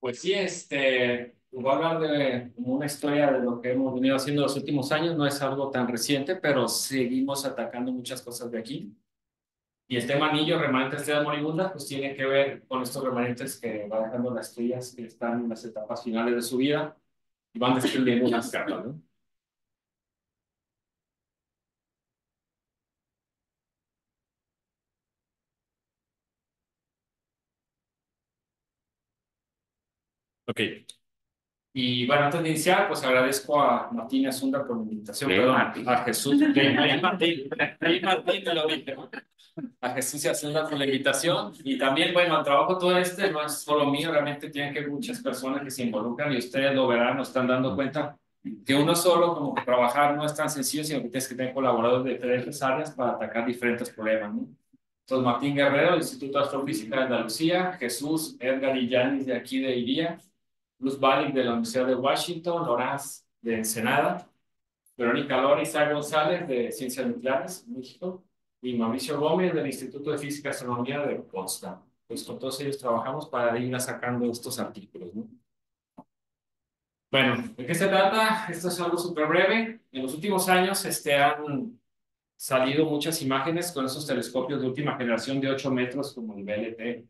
Pues sí, este, voy a hablar de una historia de lo que hemos venido haciendo los últimos años. No es algo tan reciente, pero seguimos atacando muchas cosas de aquí. Y el tema anillo, remanentes de moribunda, pues tiene que ver con estos remanentes que va dejando las estrellas que están en las etapas finales de su vida y van desprendiendo unas capas, ¿no? Ok. Y bueno, antes de iniciar, pues agradezco a Martín Azunda por la invitación, perdón, a Jesús, Martín, Martín lo dije, a Jesús y Azunda por la invitación. Y también, bueno, el trabajo todo este no es solo mío, realmente tienen que muchas personas que se involucran y ustedes lo verán, nos están dando cuenta que uno solo como que trabajar no es tan sencillo, sino que tienes que tener colaboradores de diferentes áreas para atacar diferentes problemas, ¿no? Entonces, Martín Guerrero, del Instituto de Astrofísica de Andalucía, Jesús, Edgar y Yanis de aquí de Iría, Luz Balik de la Universidad de Washington, Loraz de Ensenada, Verónica Lora González de Ciencias Nucleares, México, y Mauricio Gómez del Instituto de Física y Astronomía de Potsdam. Pues con todos ellos trabajamos para ir sacando estos artículos. ¿no? Bueno, ¿de qué se trata? Esto es algo súper breve. En los últimos años este, han salido muchas imágenes con esos telescopios de última generación de 8 metros como el VLT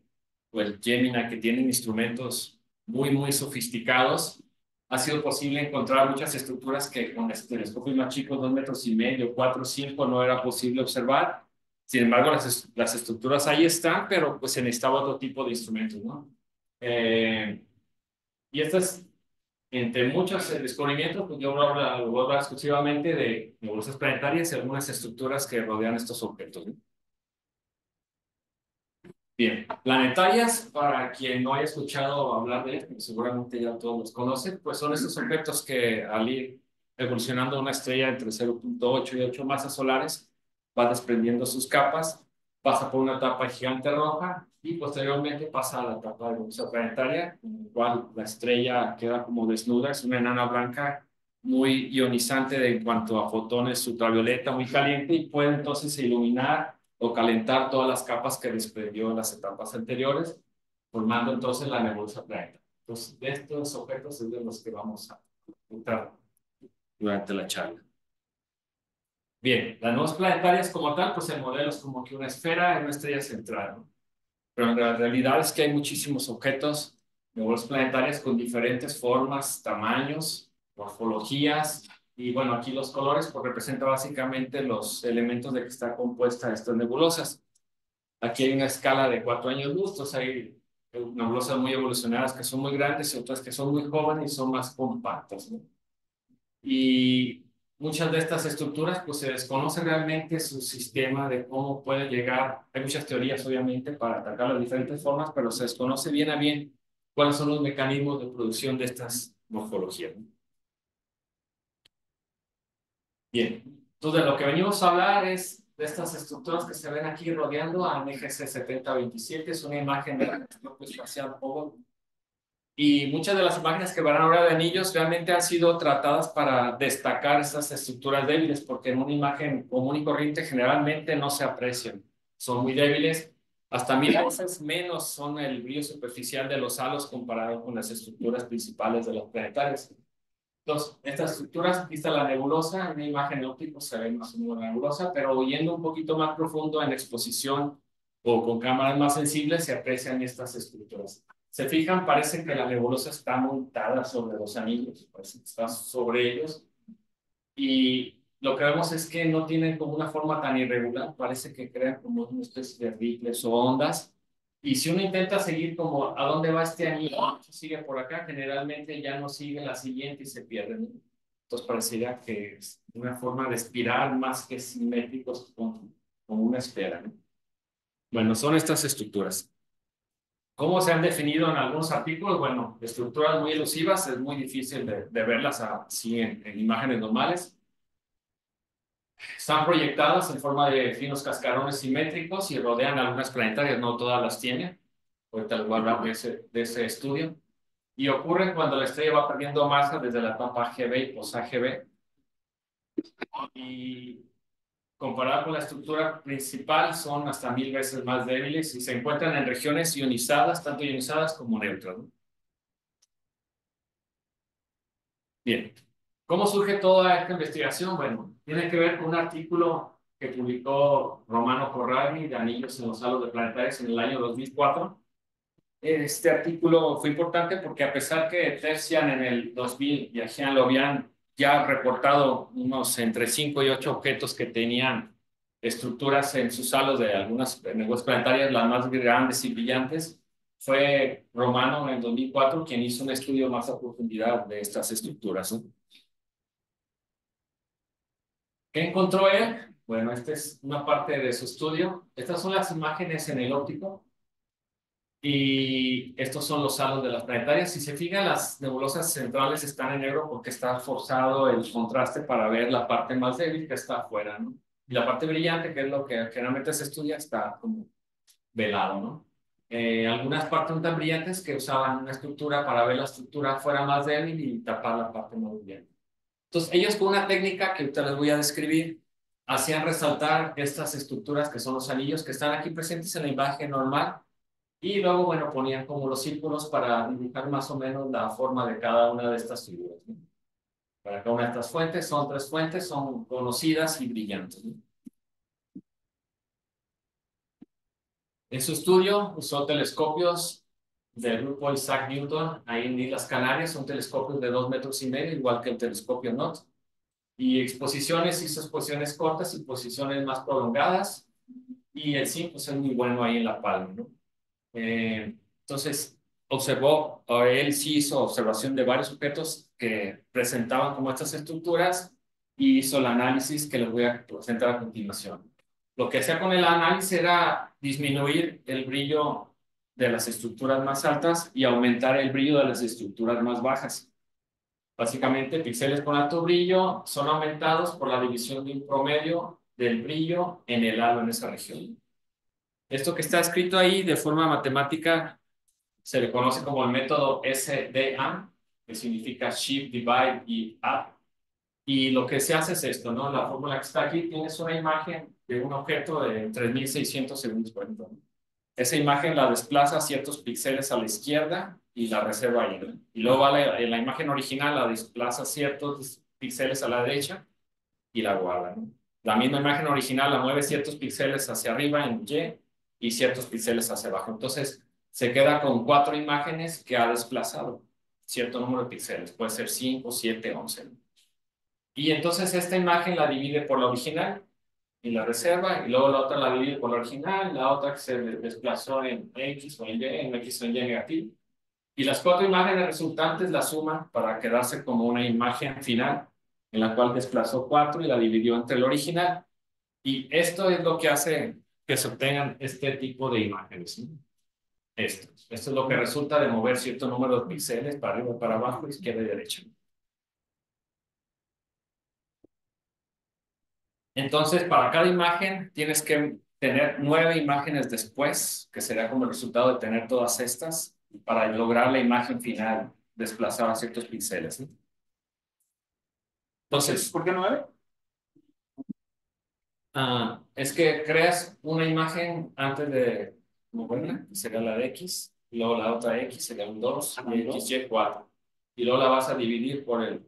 o el Gemini que tienen instrumentos muy, muy sofisticados, ha sido posible encontrar muchas estructuras que con este telescopios más chicos, dos metros y medio, cuatro, cinco, no era posible observar. Sin embargo, las, las estructuras ahí están, pero pues se necesitaba otro tipo de instrumentos, ¿no? Eh, y estas, entre muchos descubrimientos, pues yo voy a hablar, voy a hablar exclusivamente de nebulosas planetarias y algunas estructuras que rodean estos objetos, ¿no? Bien, planetarias, para quien no haya escuchado hablar de esto, seguramente ya todos los conocen, pues son estos objetos que al ir evolucionando una estrella entre 0.8 y 8 masas solares, va desprendiendo sus capas, pasa por una etapa gigante roja y posteriormente pasa a la etapa de evolución planetaria, en la cual la estrella queda como desnuda, es una enana blanca muy ionizante en cuanto a fotones ultravioleta, muy caliente y puede entonces iluminar o calentar todas las capas que desprendió en las etapas anteriores, formando entonces la nebulosa planetaria. Entonces, de estos objetos es de los que vamos a tratar durante la charla. Bien, las nebulosas planetarias como tal, pues el modelo es como que una esfera en una estrella central, ¿no? Pero la realidad es que hay muchísimos objetos, nebulosas planetarias con diferentes formas, tamaños, morfologías, y bueno, aquí los colores pues representan básicamente los elementos de que está compuesta estas nebulosas. Aquí hay una escala de cuatro años luz, entonces hay nebulosas muy evolucionadas que son muy grandes y otras que son muy jóvenes y son más compactas. Y muchas de estas estructuras pues se desconoce realmente su sistema de cómo puede llegar. Hay muchas teorías obviamente para atacar las diferentes formas, pero se desconoce bien a bien cuáles son los mecanismos de producción de estas morfologías. Bien, entonces lo que venimos a hablar es de estas estructuras que se ven aquí rodeando a NGC 7027, es una imagen del telescopio espacial Hubble. Y muchas de las imágenes que van ahora de anillos realmente han sido tratadas para destacar estas estructuras débiles, porque en una imagen común y corriente generalmente no se aprecian. Son muy débiles, hasta mil veces menos son el brillo superficial de los halos comparado con las estructuras principales de los planetarios. Entonces, estas estructuras, aquí está la nebulosa, en una imagen óptica se ve más o menos la nebulosa, pero yendo un poquito más profundo en exposición o con cámaras más sensibles se aprecian estas estructuras. Se fijan, parece que la nebulosa está montada sobre los anillos, parece que está sobre ellos. Y lo que vemos es que no tienen como una forma tan irregular, parece que crean como una especie de rifles o ondas y si uno intenta seguir como a dónde va este anillo, sigue por acá, generalmente ya no sigue la siguiente y se pierde. Entonces parecería que es una forma de espiral más que simétricos con, una esfera. Bueno, son estas estructuras. ¿Cómo se han definido en algunos artículos? Bueno, estructuras muy elusivas, es muy difícil de, verlas así en imágenes normales. Están proyectadas en forma de finos cascarones simétricos y rodean algunas planetarias, no todas las tienen. Ahorita les voy a hablar de ese, de ese estudio. Y ocurre cuando la estrella va perdiendo masa desde la etapa GB y pos-AGB. Y comparado con la estructura principal, son hasta mil veces más débiles y se encuentran en regiones ionizadas, tanto ionizadas como neutras. Bien. ¿Cómo surge toda esta investigación? Bueno, tiene que ver con un artículo que publicó Romano Corradi de Anillos en los halos de planetarios en el año 2004. Este artículo fue importante porque a pesar que Tercian en el 2000 y lo habían ya reportado unos entre 5 y 8 objetos que tenían estructuras en sus halos de algunas nebulosas planetarias, las más grandes y brillantes, fue Romano en el 2004 quien hizo un estudio más a profundidad de estas estructuras. ¿Qué encontró él? Bueno, esta es una parte de su estudio. Estas son las imágenes en el óptico. Y estos son los halos de las planetarias. Si se fijan, las nebulosas centrales están en negro porque está forzado el contraste para ver la parte más débil que está afuera, ¿no? Y la parte brillante, que es lo que generalmente se estudia, está como velado, ¿no? Eh, algunas partes no tan brillantes que usaban una estructura para ver la estructura fuera más débil y tapar la parte más brillante. Entonces, ellos con una técnica que ahorita les voy a describir, hacían resaltar estas estructuras que son los anillos que están aquí presentes en la imagen normal y luego, bueno, ponían como los círculos para dibujar más o menos la forma de cada una de estas figuras. Para cada una de estas fuentes, son tres fuentes, son conocidas y brillantes. En su estudio usó telescopios del grupo Isaac Newton, ahí en Islas Canarias, son telescopios de dos metros y medio, igual que el telescopio NOT. Y exposiciones, hizo exposiciones cortas y posiciones más prolongadas. Y el sí, pues es muy bueno ahí en La Palma, ¿no? Eh, entonces, observó, él sí hizo observación de varios objetos que presentaban como estas estructuras y hizo el análisis que les voy a presentar a continuación. Lo que hacía con el análisis era disminuir el brillo de las estructuras más altas y aumentar el brillo de las estructuras más bajas. Básicamente, píxeles con alto brillo son aumentados por la división de un promedio del brillo en el halo en esa región. Esto que está escrito ahí de forma matemática se le conoce como el método SDA, que significa Shift, Divide y Add. Y lo que se hace es esto, ¿no? La fórmula que está aquí, tienes una imagen de un objeto de 3600 segundos por. Esa imagen la desplaza ciertos píxeles a la izquierda y la reserva ahí. Y luego vale, la imagen original la desplaza ciertos píxeles a la derecha y la guarda. La misma imagen original la mueve ciertos píxeles hacia arriba en Y y ciertos píxeles hacia abajo. Entonces, se queda con cuatro imágenes que ha desplazado cierto número de píxeles. Puede ser 5, 7, 11. Y entonces esta imagen la divide por la original y la reserva, y luego la otra la divide por la original, la otra que se desplazó en X o en Y, en X o en Y negativo. Y las cuatro imágenes resultantes la suma para quedarse como una imagen final, en la cual desplazó cuatro y la dividió entre el original. Y esto es lo que hace que se obtengan este tipo de imágenes. Esto. Esto es lo que resulta de mover cierto número de píxeles para arriba, para abajo, izquierda y derecha. Entonces, para cada imagen tienes que tener nueve imágenes después, que será como el resultado de tener todas estas, para lograr la imagen final desplazada a ciertos píxeles. Entonces, ¿por qué nueve? Ah, es que creas una imagen antes de moverla, que sería la de X, y luego la otra X sería un 2, y X, Y, 4. Y luego la vas a dividir por el,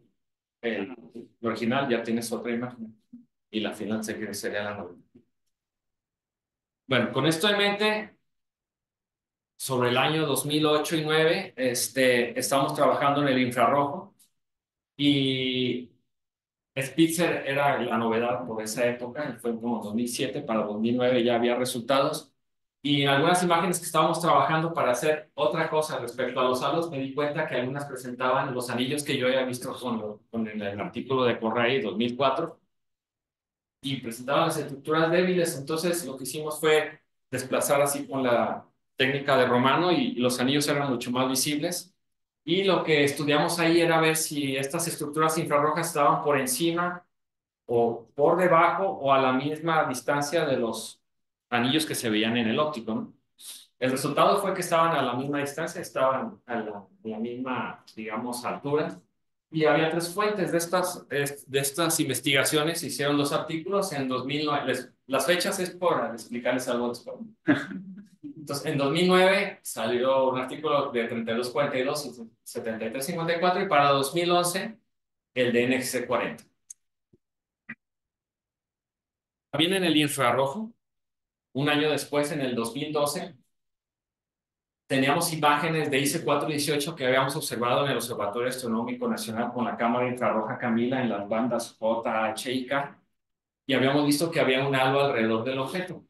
el original, ya tienes otra imagen y la final sería la novena. Bueno, con esto en mente, sobre el año 2008 y 2009, este, estábamos trabajando en el infrarrojo y Spitzer era la novedad por esa época, fue como 2007, para 2009 ya había resultados. Y en algunas imágenes que estábamos trabajando para hacer otra cosa respecto a los halos, me di cuenta que algunas presentaban los anillos que yo había visto con, con el, el, artículo de Correa 2004 y presentaban las estructuras débiles. Entonces lo que hicimos fue desplazar así con la técnica de Romano y los anillos eran mucho más visibles. Y lo que estudiamos ahí era ver si estas estructuras infrarrojas estaban por encima o por debajo o a la misma distancia de los anillos que se veían en el óptico. El resultado fue que estaban a la misma distancia, estaban a la, a la misma, digamos, altura. Y había tres fuentes de estas, de estas investigaciones. Hicieron dos artículos en 2009. las fechas es por explicarles algo después. Entonces, en 2009 salió un artículo de 3242 y 7354 y para 2011 el DNC 40. También en el infrarrojo, un año después, en el 2012, teníamos imágenes de IC418 que habíamos observado en el Observatorio Astronómico Nacional con la cámara infrarroja Camila en las bandas J, H y K, y habíamos visto que había un halo alrededor del objeto.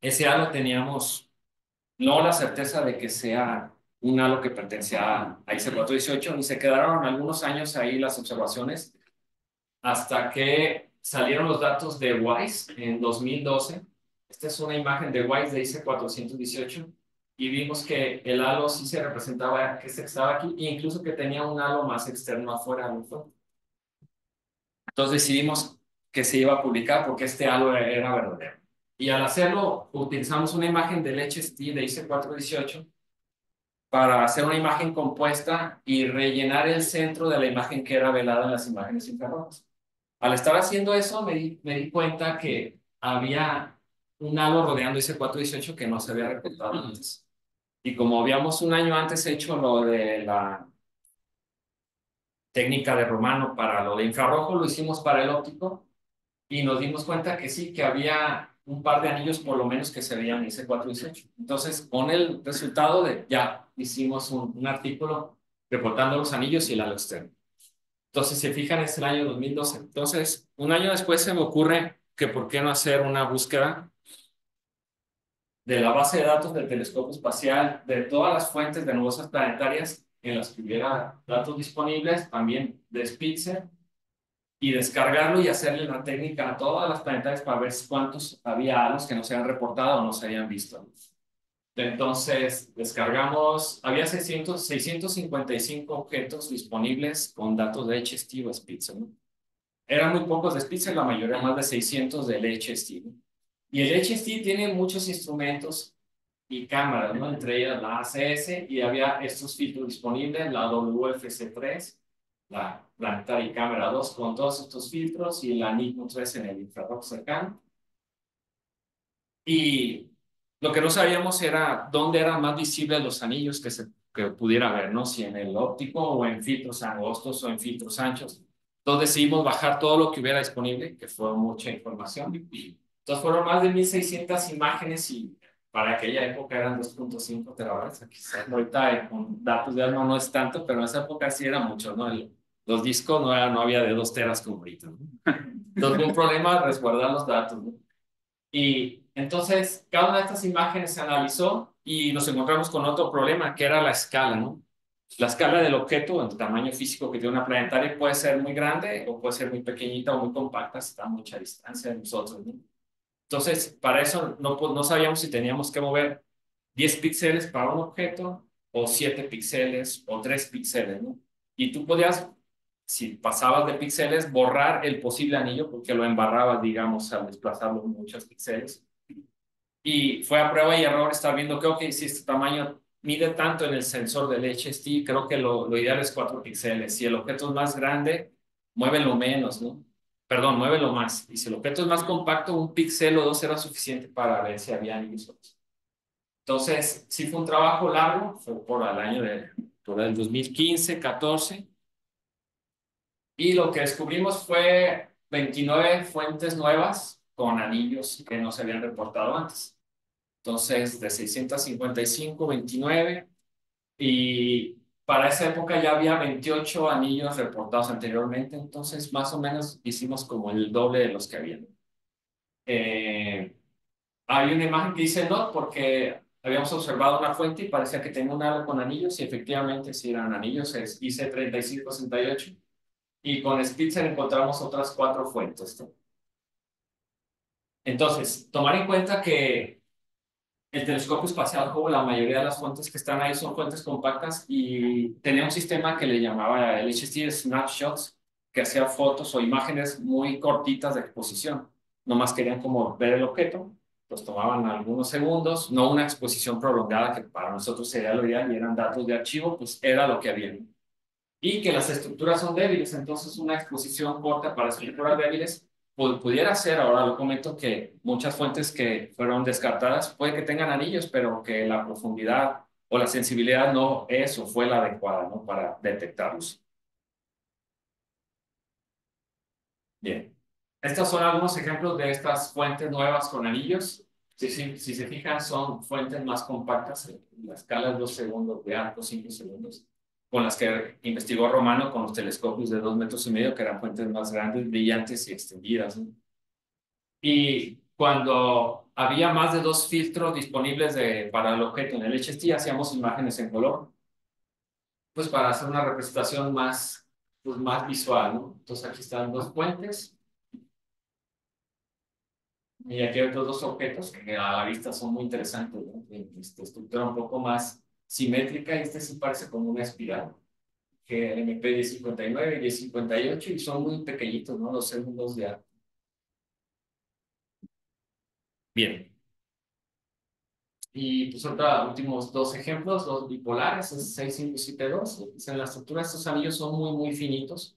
Ese halo teníamos no la certeza de que sea un halo que pertenecía a IC418, ni se quedaron algunos años ahí las observaciones hasta que salieron los datos de WISE en 2012. Esta es una imagen de WISE de IC418 y vimos que el halo sí se representaba que estaba aquí e incluso que tenía un halo más externo afuera del Entonces decidimos que se iba a publicar porque este halo era verdadero. Y al hacerlo, utilizamos una imagen del HST de IC418 para hacer una imagen compuesta y rellenar el centro de la imagen que era velada en las imágenes infrarrojas. Al estar haciendo eso, me di, me di cuenta que había un halo rodeando IC418 que no se había reportado antes. Y como habíamos un año antes hecho lo de la técnica de Romano para lo de infrarrojo, lo hicimos para el óptico y nos dimos cuenta que sí, que había un par de anillos por lo menos que se veían en ese 418. Entonces, con el resultado de ya hicimos un, un artículo reportando los anillos y el halo externo. Entonces, se fijan, es el año 2012. Entonces, un año después se me ocurre que por qué no hacer una búsqueda de la base de datos del telescopio espacial, de todas las fuentes de nebulosas planetarias en las que hubiera datos disponibles, también de Spitzer, y descargarlo y hacerle una técnica a todas las planetarias para ver cuántos había halos que no se habían reportado o no se habían visto. Entonces, descargamos, había 600, 655 objetos disponibles con datos de HST o Spitzer. Eran muy pocos de Spitzer, la mayoría más de 600 del HST. Y el HST tiene muchos instrumentos y cámaras, ¿no? Entre ellas la ACS y había estos filtros disponibles, la WFC3, la Planetary Cámara 2 con todos estos filtros y la NICMO 3 en el infrarrojo cercano. Y lo que no sabíamos era dónde eran más visibles los anillos que se que pudiera ver, ¿no? Si en el óptico o en filtros angostos o en filtros anchos. Entonces decidimos bajar todo lo que hubiera disponible, que fue mucha información, y entonces fueron más de 1600 imágenes y para aquella época eran 2.5 terabytes. Quizás ahorita con datos de alma no es tanto, pero en esa época sí era mucho, ¿no? los discos no, era, no había de 2 teras como ahorita. ¿no? Entonces un problema resguardar los datos. ¿no? Y entonces cada una de estas imágenes se analizó y nos encontramos con otro problema que era la escala, ¿no? La escala del objeto, el tamaño físico que tiene una planetaria puede ser muy grande o puede ser muy pequeñita o muy compacta, está a mucha distancia de nosotros, ¿no? Entonces, para eso no, sabíamos si teníamos que mover 10 píxeles para un objeto o 7 píxeles o 3 píxeles, ¿no? Y tú podías, si pasabas de píxeles, borrar el posible anillo porque lo embarrabas, digamos, al desplazarlo muchos píxeles. Y fue a prueba y error estar viendo que, ok, si este tamaño mide tanto en el sensor del HST, creo que lo, lo ideal es 4 píxeles. Si el objeto es más grande, muévelo menos, ¿no? Perdón, muévelo más. Y si el objeto es más compacto, un píxel o dos era suficiente para ver si había anillos. Entonces, sí fue un trabajo largo, fue por el año de, por el 2015, 14. Y lo que descubrimos fue 29 fuentes nuevas con anillos que no se habían reportado antes. Entonces, de 655, 29. Y para esa época ya había 28 anillos reportados anteriormente, entonces más o menos hicimos como el doble de los que habían. Eh, hay una imagen que dice no, porque habíamos observado una fuente y parecía que tenía un halo con anillos y efectivamente si eran anillos, es IC3568 y con Spitzer encontramos otras cuatro fuentes. Entonces, tomar en cuenta que el telescopio espacial Hubble, la mayoría de las fuentes que están ahí son fuentes compactas y tenía un sistema que le llamaba el HST Snapshots, que hacía fotos o imágenes muy cortitas de exposición. Nomás querían como ver el objeto, los tomaban algunos segundos, no una exposición prolongada que para nosotros sería lo ideal y eran datos de archivo, pues era lo que había. Y que las estructuras son débiles, entonces una exposición corta para estructuras débiles pudiera ser, ahora lo comento, que muchas fuentes que fueron descartadas puede que tengan anillos, pero que la profundidad o la sensibilidad no es o fue la adecuada ¿no? para detectarlos. Bien. Estos son algunos ejemplos de estas fuentes nuevas con anillos. Si, si, si se fijan, son fuentes más compactas, la escala de 2 segundos, de arco 5 segundos, con las que investigó Romano con los telescopios de 2 metros y medio, que eran fuentes más grandes, brillantes y extendidas. Y cuando había más de dos filtros disponibles de, para el objeto en el HST, hacíamos imágenes en color, pues para hacer una representación más, pues más visual, ¿no? Entonces aquí están dos puentes. Y aquí hay otros dos objetos que a la vista son muy interesantes, ¿no? Esta estructura un poco más simétrica, y este sí parece como una espiral, que el MP1059 y 1058, y son muy pequeñitos, ¿no? Los segundos de arco. Bien. Y pues otra, últimos dos ejemplos, los bipolares, es 6572. En la estructura estos anillos son muy, muy finitos.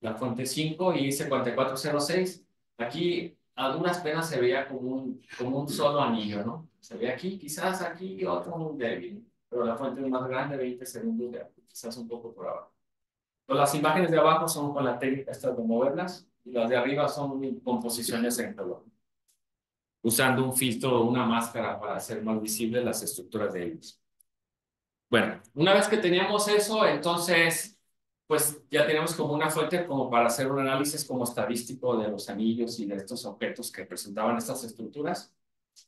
La fuente 5 y 5406. Aquí a duras penas se veía como un, como un solo anillo, ¿no? Se ve aquí, quizás aquí otro débil, pero la fuente más grande, 20 segundos de quizás un poco por abajo. Pues las imágenes de abajo son con la técnica esta de moverlas y las de arriba son composiciones en color usando un filtro o una máscara para hacer más visibles las estructuras de ellos. Bueno, una vez que teníamos eso, entonces, pues ya tenemos como una fuente como para hacer un análisis como estadístico de los anillos y de estos objetos que presentaban estas estructuras.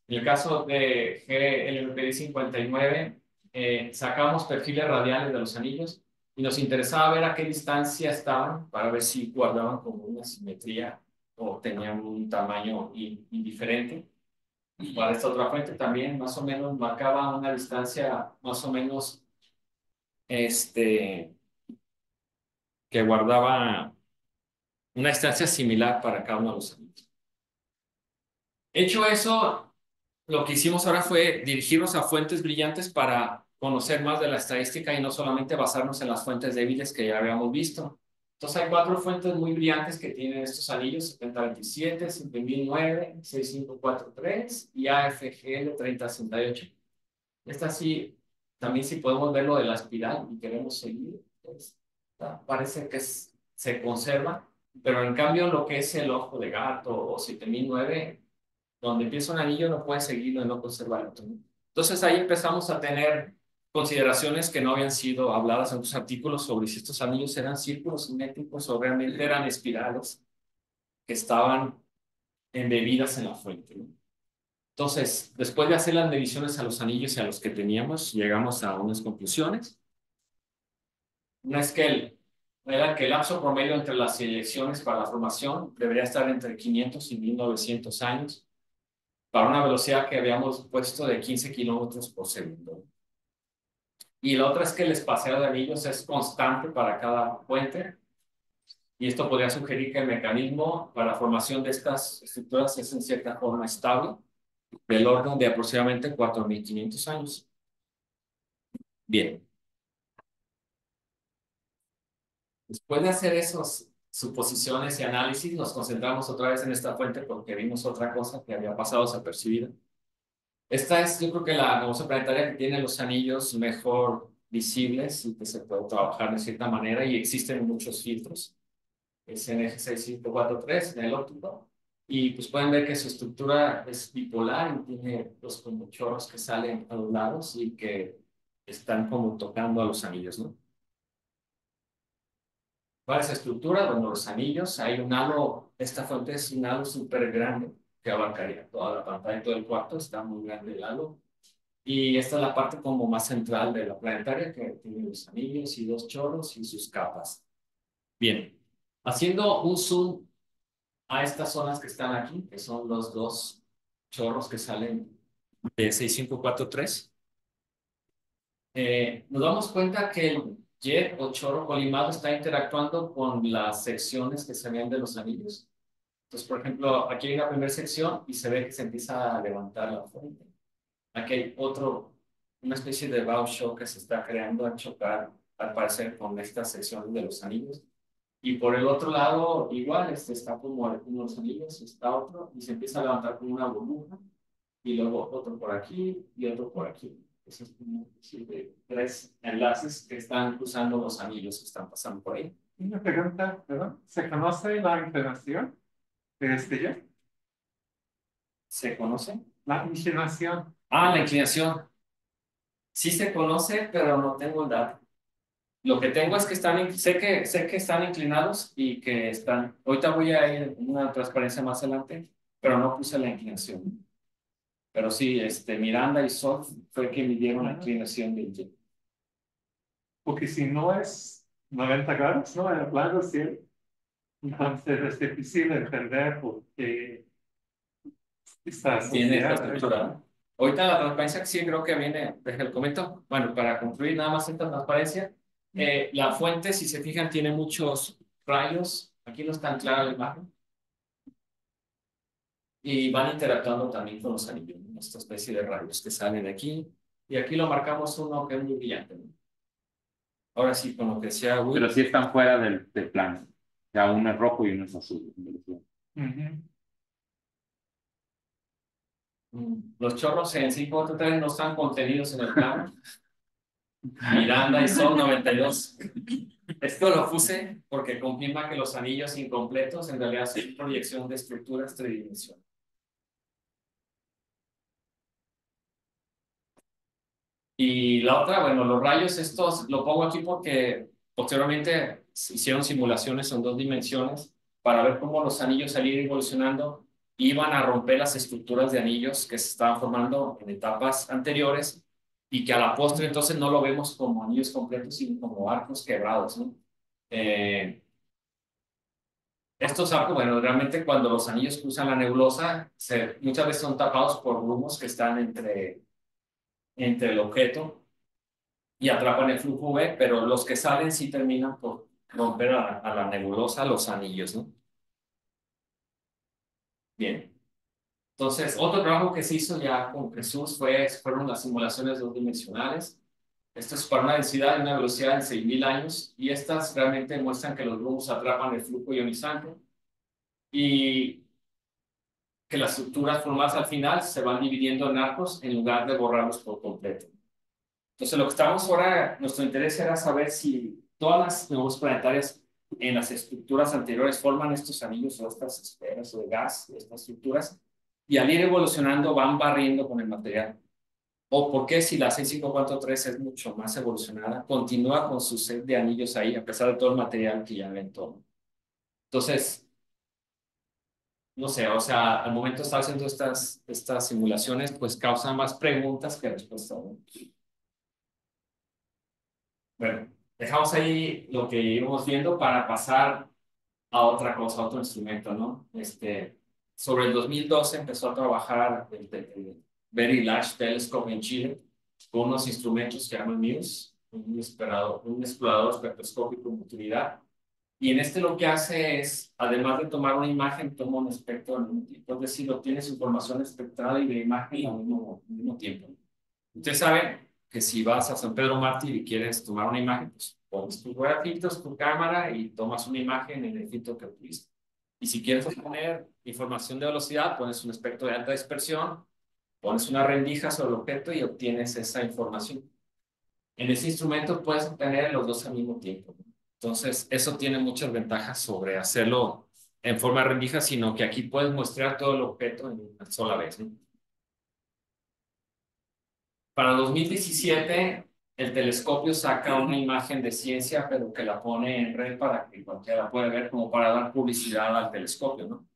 En el caso de GLMPD 59, eh, sacamos perfiles radiales de los anillos y nos interesaba ver a qué distancia estaban para ver si guardaban como una simetría o tenían un tamaño indiferente. Y para esta otra fuente también más o menos marcaba una distancia más o menos este, que guardaba una distancia similar para cada uno de los anillos. Hecho eso, lo que hicimos ahora fue dirigirnos a fuentes brillantes para conocer más de la estadística y no solamente basarnos en las fuentes débiles que ya habíamos visto. Entonces hay cuatro fuentes muy brillantes que tienen estos anillos, 7027, 5009, 6543 y AFGL 3068. Esta sí, también si podemos ver lo de la espiral y queremos seguir, pues, parece que se conserva, pero en cambio lo que es el ojo de gato o 7009, donde empieza un anillo no puede seguirlo y no conservarlo. Entonces ahí empezamos a tener consideraciones que no habían sido habladas en otros artículos sobre si estos anillos eran círculos simétricos o realmente eran espirales que estaban embebidas en la fuente. Entonces, después de hacer las mediciones a los anillos y a los que teníamos, llegamos a unas conclusiones. Una es que el, era que el lapso promedio entre las elecciones para la formación debería estar entre 500 y 1900 años para una velocidad que habíamos puesto de 15 kilómetros por segundo. Y la otra es que el espaciado de anillos es constante para cada puente. Y esto podría sugerir que el mecanismo para la formación de estas estructuras es en cierta forma estable, del orden de aproximadamente 4.500 años. Bien. Después de hacer esas suposiciones y análisis, nos concentramos otra vez en esta fuente porque vimos otra cosa que había pasado desapercibida. Esta es, yo creo que la nebulosa planetaria que tiene los anillos mejor visibles y que se puede trabajar de cierta manera y existen muchos filtros. Es NG6543 en el óptico y pues pueden ver que su estructura es bipolar y tiene los como chorros que salen a los lados y que están como tocando a los anillos, ¿no? ¿Cuál es la estructura? Bueno, los anillos, hay un halo, esta fuente es un halo súper grande que abarcaría toda la pantalla, todo el cuarto, está muy grande el halo. Y esta es la parte como más central de la planetaria, que tiene los anillos y dos chorros y sus capas. Bien, haciendo un zoom a estas zonas que están aquí, que son los dos chorros que salen de 6543, eh, nos damos cuenta que el jet o chorro colimado está interactuando con las secciones que se ven de los anillos. Entonces, por ejemplo, aquí hay una primera sección y se ve que se empieza a levantar la fuente. Aquí hay otro, una especie de bow show que se está creando a chocar, al parecer, con esta sección de los anillos. Y por el otro lado, igual, este está como uno de los anillos, está otro, y se empieza a levantar como una burbuja. Y luego otro por aquí y otro por aquí. Eso es como tres enlaces que están cruzando los anillos que están pasando por ahí. Una pregunta. ¿Se conoce la inclinación de este ¿Se conoce? La inclinación. Ah, la inclinación. Sí se conoce, pero no tengo el dato. Lo que tengo es que están, sé que, sé que están inclinados y que están, ahorita voy a ir una transparencia más adelante, pero no puse la inclinación. Pero sí, este, Miranda y Sol fue que midieron la inclinación del jet. Porque si no es 90 grados, ¿no? En el plano cielo, entonces es difícil entender por qué está Tiene esta estructura. Ahorita la transparencia sí creo que viene desde el comento. Bueno, para concluir nada más esta transparencia, eh, la fuente, si se fijan, tiene muchos rayos. Aquí no está tan clara la imagen. Y van interactuando también con los anillos, esta especie de rayos que salen de aquí. Y aquí lo marcamos uno que es muy brillante. Ahora sí, con lo que sea... Pero sí están fuera del, del plano. Sea, uno es rojo y uno es azul. Los chorros en 5.3 no están contenidos en el plano. Miranda y Sol 92. Esto lo puse porque confirma que los anillos incompletos en realidad son proyección de estructuras tridimensionales. Y la otra, bueno, los rayos estos lo pongo aquí porque posteriormente hicieron simulaciones en dos dimensiones para ver cómo los anillos al ir evolucionando iban a romper las estructuras de anillos que se estaban formando en etapas anteriores y que a la postre entonces no lo vemos como anillos completos, sino como arcos quebrados, ¿no? Eh, estos arcos, bueno, realmente cuando los anillos cruzan la nebulosa, muchas veces son tapados por grumos que están entre, entre el objeto y atrapan el flujo V, pero los que salen sí terminan por romper a, a la nebulosa los anillos, ¿no? Bien. Entonces, otro trabajo que se hizo ya con Jesús fue, fueron las simulaciones dos dimensionales. Esto es para una densidad y una velocidad de 6.000 años y estas realmente muestran que los grumos atrapan el flujo ionizante y que las estructuras formadas al final se van dividiendo en arcos en lugar de borrarlos por completo. Entonces, lo que estamos ahora, nuestro interés era saber si todas las nebulosas planetarias en las estructuras anteriores forman estos anillos o estas esferas o de gas, estas estructuras, y al ir evolucionando van barriendo con el material. O por qué si la 6543 es mucho más evolucionada, continúa con su set de anillos ahí, a pesar de todo el material que ya ven todo. Entonces, no sé, o sea, al momento de estar haciendo estas, estas simulaciones, pues causan más preguntas que respuestas. Bueno, dejamos ahí lo que íbamos viendo para pasar a otra cosa, a otro instrumento, ¿no? Este, sobre el 2012 empezó a trabajar el, Very Large Telescope en Chile con unos instrumentos que llaman MUSE, un, explorador, un explorador espectroscópico en utilidad. Y en este lo que hace es, además de tomar una imagen, toma un espectro tiempo. Es decir, obtienes información espectral y de imagen al mismo, al mismo tiempo. Ustedes saben que si vas a San Pedro Mártir y quieres tomar una imagen, pues pones tu rueda filtros, tu cámara y tomas una imagen en el filtro que utilizaste. Y si quieres poner información de velocidad, pones un espectro de alta dispersión, pones una rendija sobre el objeto y obtienes esa información. En ese instrumento puedes obtener los dos al mismo tiempo. Entonces, eso tiene muchas ventajas sobre hacerlo en forma de rendija, sino que aquí puedes mostrar todo el objeto en una sola vez. Para 2017, el telescopio saca una imagen de ciencia, pero que la pone en red para que cualquiera pueda ver, como para dar publicidad al telescopio, ¿no?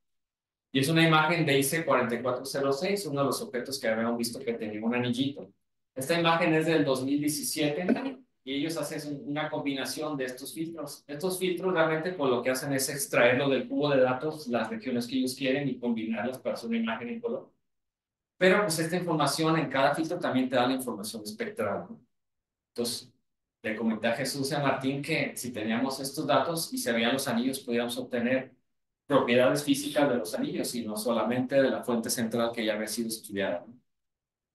Y es una imagen de IC 4406, uno de los objetos que habíamos visto que tenía un anillito. Esta imagen es del 2017 y ellos hacen una combinación de estos filtros. Estos filtros realmente pues, lo que hacen es extraerlo del cubo de datos, las regiones que ellos quieren y combinarlas para hacer una imagen en color. Pero pues esta información en cada filtro también te da la información espectral. ¿no? Entonces, le comenté a Jesús y a Martín que si teníamos estos datos y se veían los anillos, podíamos obtener propiedades físicas de los anillos y no solamente de la fuente central que ya había sido estudiada.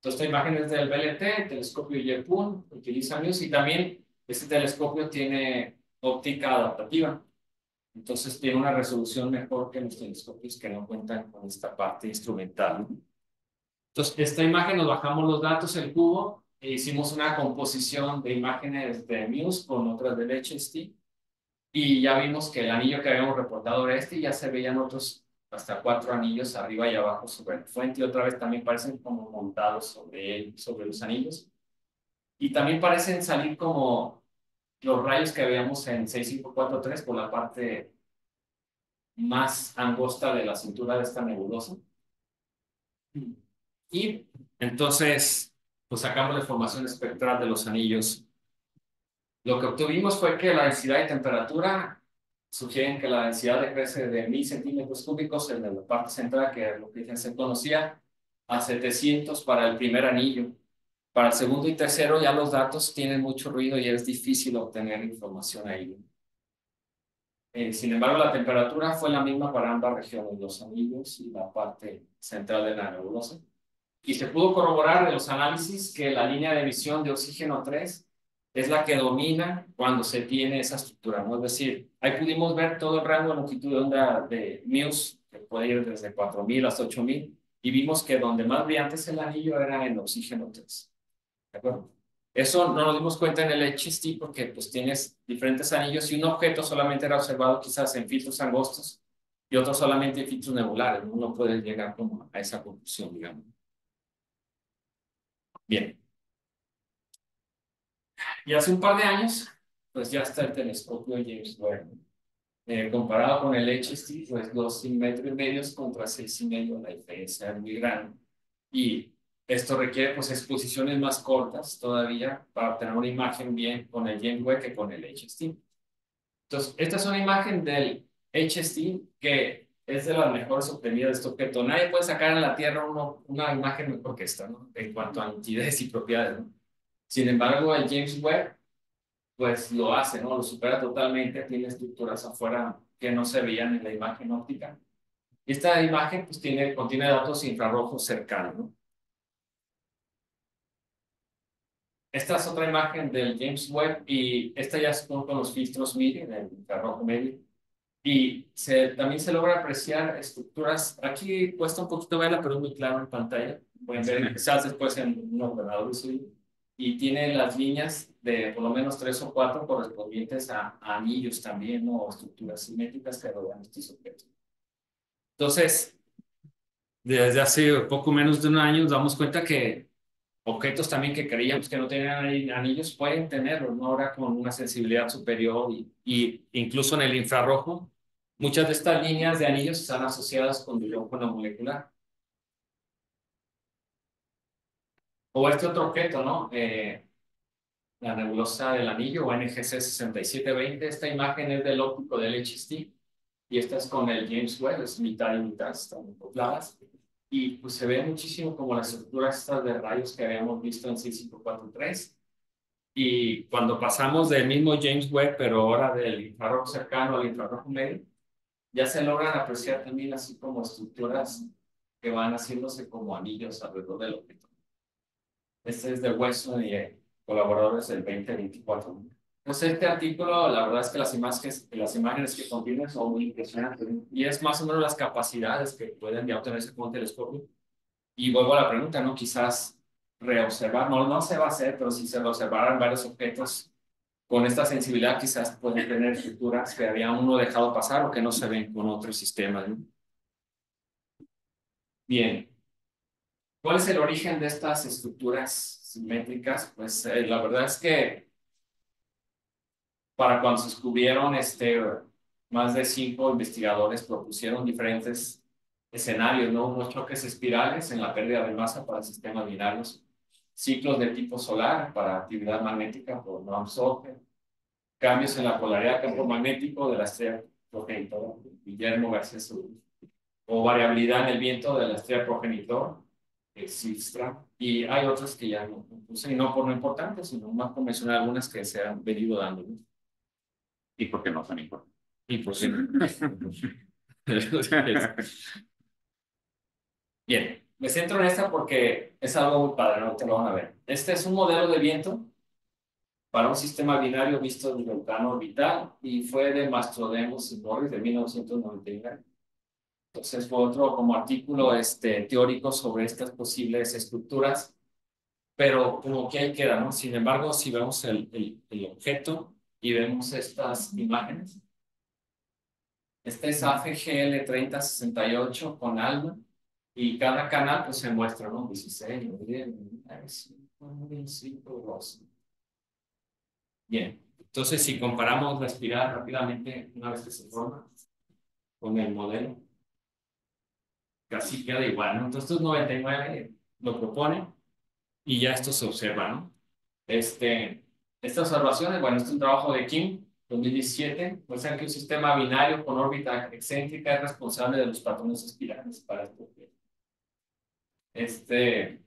Entonces, esta imagen es del BLT, el telescopio YEPUN, utiliza MUS y también este telescopio tiene óptica adaptativa. Entonces, tiene una resolución mejor que los telescopios que no cuentan con esta parte instrumental. Entonces, esta imagen nos bajamos los datos, el cubo, e hicimos una composición de imágenes de Muse con otras de HST Y ya vimos que el anillo que habíamos reportado era este y ya se veían otros hasta cuatro anillos arriba y abajo sobre la fuente y otra vez también parecen como montados sobre él, sobre los anillos. Y también parecen salir como los rayos que veíamos en 6543 por la parte más angosta de la cintura de esta nebulosa. Y entonces, pues sacamos la información espectral de los anillos. Lo que obtuvimos fue que la densidad y temperatura sugieren que la densidad decrece de 1000 centímetros cúbicos en la parte central, que es lo que ya se conocía, a 700 para el primer anillo. Para el segundo y tercero ya los datos tienen mucho ruido y es difícil obtener información ahí. Eh, sin embargo, la temperatura fue la misma para ambas regiones, los anillos y la parte central de la nebulosa. Y se pudo corroborar de los análisis que la línea de emisión de oxígeno 3 es la que domina cuando se tiene esa estructura, ¿no? Es decir, ahí pudimos ver todo el rango de longitud de onda de Muse, que puede ir desde 4000 hasta 8000, y vimos que donde más brillante es el anillo era en oxígeno 3. ¿De acuerdo? Eso no nos dimos cuenta en el HST porque pues tienes diferentes anillos y un objeto solamente era observado quizás en filtros angostos y otro solamente en filtros nebulares. Uno puede llegar como a esa conclusión, digamos. Bien. Y hace un par de años, pues ya está el telescopio James Webb. Eh, comparado con el HST, pues dos metros y medio contra seis y medio, la diferencia es muy grande. Y esto requiere pues exposiciones más cortas todavía para obtener una imagen bien con el James Webb que con el HST. Entonces, esta es una imagen del HST que es de las mejores obtenidas de este objeto. Nadie puede sacar en la Tierra uno, una imagen mejor que esta, ¿no? En cuanto a nitidez y propiedades, ¿no? Sin embargo, el James Webb, pues lo hace, ¿no? Lo supera totalmente, tiene estructuras afuera que no se veían en la imagen óptica. Esta imagen, pues, tiene, contiene datos infrarrojos cercanos, ¿no? Esta es otra imagen del James Webb y esta ya es con los filtros MIDI, del infrarrojo medio. Y se, también se logra apreciar estructuras. Aquí cuesta un poquito verla, pero es muy claro en pantalla. Pueden ver quizás después en un ordenador Y tiene las líneas de por lo menos tres o cuatro correspondientes a, anillos también o estructuras simétricas que rodean estos objetos. Entonces, desde hace poco menos de un año nos damos cuenta que objetos también que creíamos que no tenían anillos pueden tenerlos, ¿no? ahora con una sensibilidad superior y, y, incluso en el infrarrojo. Muchas de estas líneas de anillos están asociadas con la molecular. O este otro objeto, ¿no? Eh, la nebulosa del anillo o NGC 6720. Esta imagen es del óptico del HST y esta es con el James Webb, es mitad y mitad, están claras y pues se ve muchísimo como las estructuras estas de rayos que habíamos visto en 6543. Y cuando pasamos del mismo James Webb, pero ahora del infrarrojo cercano al infrarrojo medio, ya se logran apreciar también así como estructuras que van haciéndose como anillos alrededor del objeto. Este es de Weston y colaboradores del 2024. Pues este artículo, la verdad es que las imágenes, las imágenes que contiene son muy impresionantes y es más o menos las capacidades que pueden ya obtenerse con un telescopio. Y vuelvo a la pregunta, ¿no? Quizás reobservar, no, no se va a hacer, pero si se reobservaran varios objetos con esta sensibilidad, quizás pueden tener estructuras que había uno dejado pasar o que no se ven con otros sistemas. Bien. ¿Cuál es el origen de estas estructuras simétricas? Pues eh, la verdad es que para cuando se descubrieron, este, más de cinco investigadores propusieron diferentes escenarios, ¿no? Unos choques espirales en la pérdida de masa para sistemas binarios, ciclos de tipo solar para actividad magnética por Noam Socher, cambios en la polaridad campo magnético de la estrella progenitor Guillermo García Sur, o variabilidad en el viento de la estrella progenitor Silstra, y hay otras que ya no puse, y no por lo importante, sino más por mencionar algunas que se han venido dando. Y porque no son importantes. Y por Bien, me centro en esta porque es algo muy padre, no te lo van a ver. Este es un modelo de viento para un sistema binario visto desde el plano orbital y fue de Mastrodemos y Morris de 1999. Entonces fue otro como artículo este, teórico sobre estas posibles estructuras, pero como que ahí queda, ¿no? Sin embargo, si vemos el, el, el objeto, y vemos estas imágenes, Este es AFGL 3068 con ALMA y cada canal pues se muestra, ¿no? 16, 10, 5, 12. Bien, entonces si comparamos la espiral rápidamente una vez que se forma con el modelo, casi queda igual, ¿no? Entonces estos 99 lo propone y ya esto se observa, ¿no? Este, estas observaciones, bueno, este es un trabajo de Kim, 2017, muestran que un sistema binario con órbita excéntrica es responsable de los patrones espirales para este objeto. Este,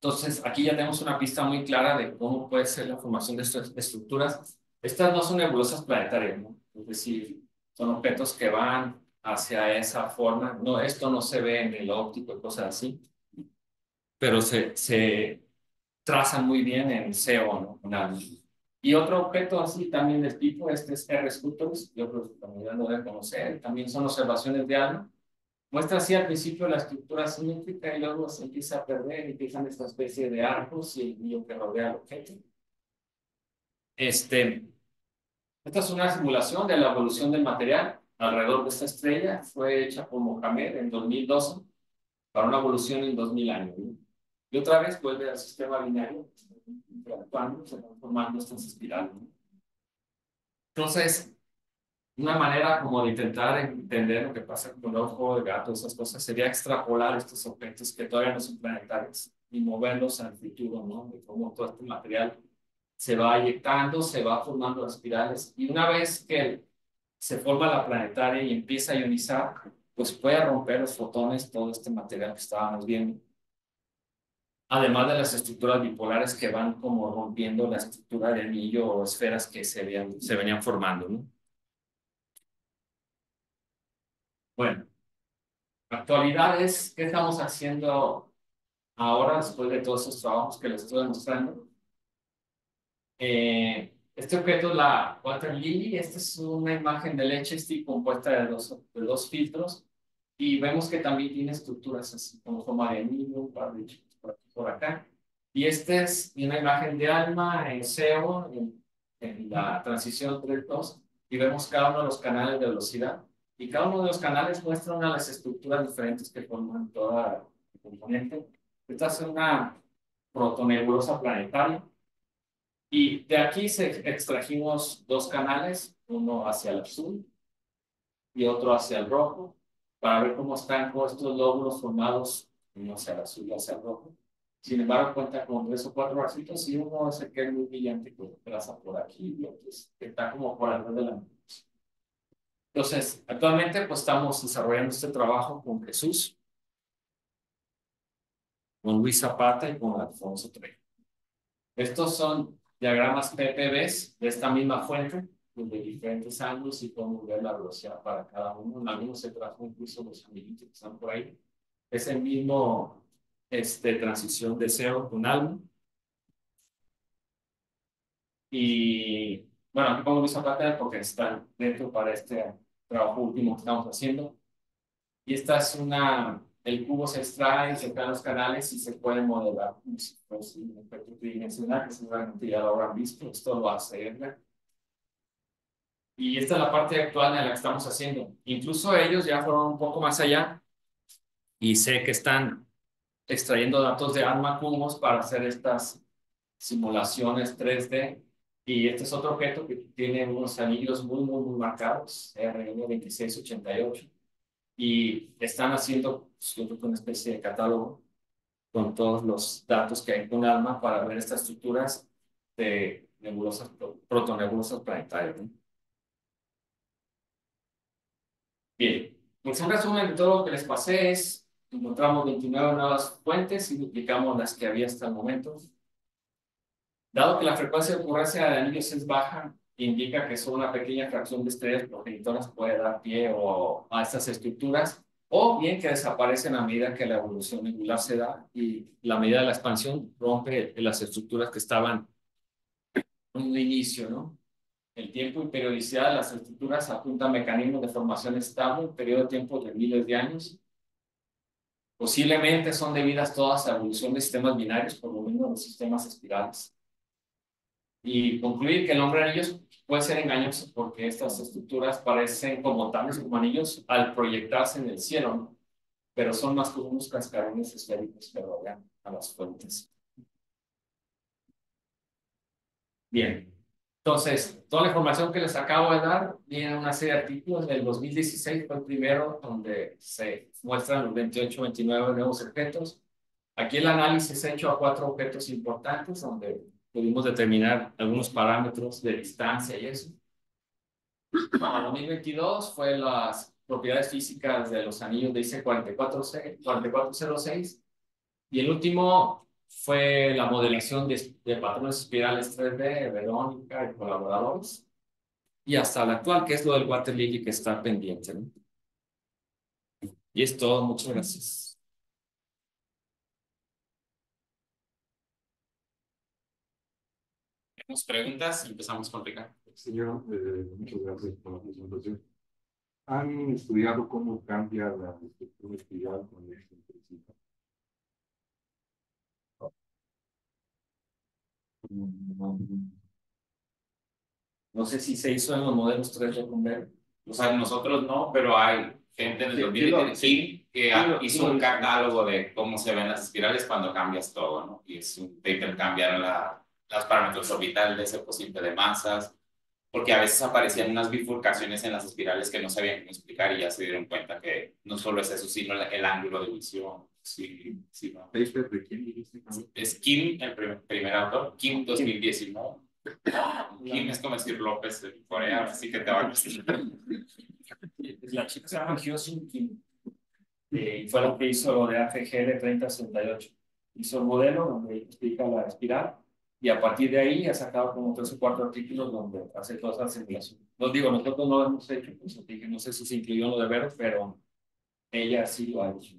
entonces, aquí ya tenemos una pista muy clara de cómo puede ser la formación de estas estructuras. Estas no son nebulosas planetarias, ¿no? Es decir, son objetos que van hacia esa forma. No, esto no se ve en el óptico y cosas así, pero se, se trazan muy bien en CO, ¿no? Y otro objeto así también del tipo, este es R Sculptors, yo creo que también lo deben conocer, también son observaciones de alma. Muestra así al principio la estructura simétrica y luego se empieza a perder y empiezan esta especie de arcos y el mío que rodea el objeto. Este, esta es una simulación de la evolución del material alrededor de esta estrella. Fue hecha por Mohamed en 2012 para una evolución en 2000 años. Y otra vez vuelve al sistema binario, interactuando, se van formando estas espirales. Entonces, una manera como de intentar entender lo que pasa con el ojo de gato, esas cosas, sería extrapolar estos objetos que todavía no son planetarios y moverlos al futuro, ¿no? De cómo todo este material se va eyectando, se va formando las espirales y una vez que se forma la planetaria y empieza a ionizar, pues puede romper los fotones todo este material que estábamos viendo. Además de las estructuras bipolares que van como rompiendo la estructura de anillo o esferas que se, veían, se venían formando, ¿no? Bueno, actualidades, ¿qué estamos haciendo ahora después de todos esos trabajos que les estoy mostrando? Eh, este objeto es la Water Lily, esta es una imagen de leche compuesta de dos, de dos filtros y vemos que también tiene estructuras así como forma de anillo, un par de por aquí por acá. Y esta es una imagen de alma en SEO, en, en la transición 3.2 y vemos cada uno de los canales de velocidad y cada uno de los canales muestra una de las estructuras diferentes que forman toda el componente. Esta es una protonebulosa planetaria. Y de aquí se extrajimos dos canales, uno hacia el azul y otro hacia el rojo, para ver cómo están estos lóbulos formados, uno hacia el azul y hacia el rojo. Sin embargo, cuenta con tres o cuatro barcitos y uno es el que es muy brillante que traza por aquí y otro que está como por alrededor de la entonces, actualmente pues estamos desarrollando este trabajo con Jesús, con Luis Zapata y con Alfonso Trejo. Estos son diagramas PPBs de esta misma fuente, de diferentes ángulos y podemos ver la velocidad para cada uno. En algunos se trajo incluso los amiguitos que están por ahí. Es el mismo este, transición de cero con algo. Y bueno, aquí pongo Luis Zapata porque están dentro para este trabajo último que estamos haciendo. Y esta es una, el cubo se extrae, se crean los canales y se puede modelar como si fuese un tridimensional, que seguramente ya lo habrán visto, esto lo hace Edgar. Y esta es la parte actual de la que estamos haciendo. Incluso ellos ya fueron un poco más allá y sé que están extrayendo datos de ARMA cubos para hacer estas simulaciones 3D y este es otro objeto que tiene unos anillos muy, muy, muy marcados, RM2688. Y están haciendo, creo una especie de catálogo con todos los datos que hay con ALMA para ver estas estructuras de nebulosas, protonebulosas planetarias. Bien, pues resumen de todo lo que les pasé es, encontramos 29 nuevas fuentes y duplicamos las que había hasta el momento. Dado que la frecuencia de ocurrencia de anillos es baja, indica que solo una pequeña fracción de estrellas progenitoras puede dar pie a estas estructuras, o bien que desaparecen a medida que la evolución nebular se da y la medida de la expansión rompe las estructuras que estaban en un inicio, ¿no? El tiempo y periodicidad de las estructuras apuntan a mecanismos de formación estable, un periodo de tiempo de miles de años. Posiblemente son debidas todas a la evolución de sistemas binarios, por lo menos los sistemas espirales. Y concluir que el nombre anillos puede ser engañoso porque estas estructuras parecen como tales como anillos al proyectarse en el cielo, pero son más como unos cascarones esféricos que rodean a las fuentes. Bien, entonces, toda la información que les acabo de dar viene una serie de artículos del 2016, fue el primero donde se muestran los 28, 29 nuevos objetos. Aquí el análisis hecho a cuatro objetos importantes donde pudimos determinar algunos parámetros de distancia y eso. Para 2022 fue las propiedades físicas de los anillos de IC 4406 y el último fue la modelación de, de patrones espirales 3D de Verónica y colaboradores y hasta la actual que es lo del water lily que está pendiente. ¿no? Y es todo, muchas gracias. ¿Tenemos preguntas? Empezamos con Ricardo. Señor, eh, muchas gracias por la presentación. ¿Han estudiado cómo cambia la estructura espiral con el principio? No sé si se hizo en los modelos 3D con Ver. O sea, nosotros no, pero hay gente en el 2015 que hizo un catálogo de cómo se ven las espirales cuando cambias todo, ¿no? Y es un paper cambiar la, los parámetros orbitales, el posible de masas, porque a veces aparecían unas bifurcaciones en las espirales que no sabían cómo explicar y ya se dieron cuenta que no solo es eso, sino el, ángulo de visión. Sí, sí, ¿no? Es Kim, el primer, autor, Kim 2019. Kim es como decir López en Corea, así que te va a gustar. La chica se llama Hyosin Kim. Eh, y fue lo que hizo lo de AFG de 3068. Hizo el modelo donde explica la espiral y a partir de ahí ha sacado como tres o cuatro artículos donde hace toda esa simulación. No digo, nosotros no lo hemos hecho, pues dije, no sé si se incluyó en lo de Vero, pero ella sí lo ha hecho.